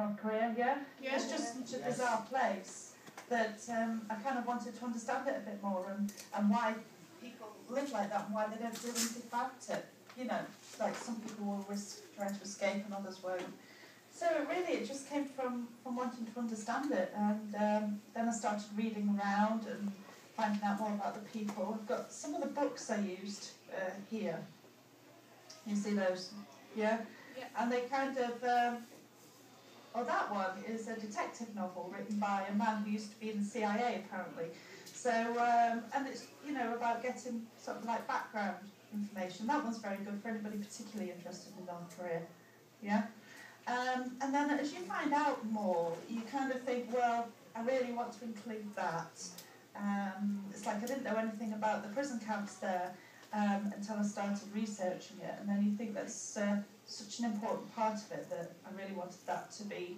North Korea, yeah? Yeah. It's just such a Yes. bizarre place that um, I kind of wanted to understand it a bit more and, and why people live like that and why they don't do anything about it. You know, like some people will risk trying to escape and others won't. So really it just came from, from wanting to understand it and um, then I started reading around and finding out more about the people. I've got some of the books I used uh, here. You see those? Yeah? Yeah. And they kind of, um, oh, that one is a detective novel written by a man who used to be in the CIA apparently. So, um, and it's, you know, about getting of like background information. That one's very good for anybody particularly interested in North Korea. Yeah? Um, and then as you find out more, you kind of think, well, I really want to include that. Um, it's like I didn't know anything about the prison camps there um, until I started researching it, and then you think that's uh, such an important part of it that I really wanted that to be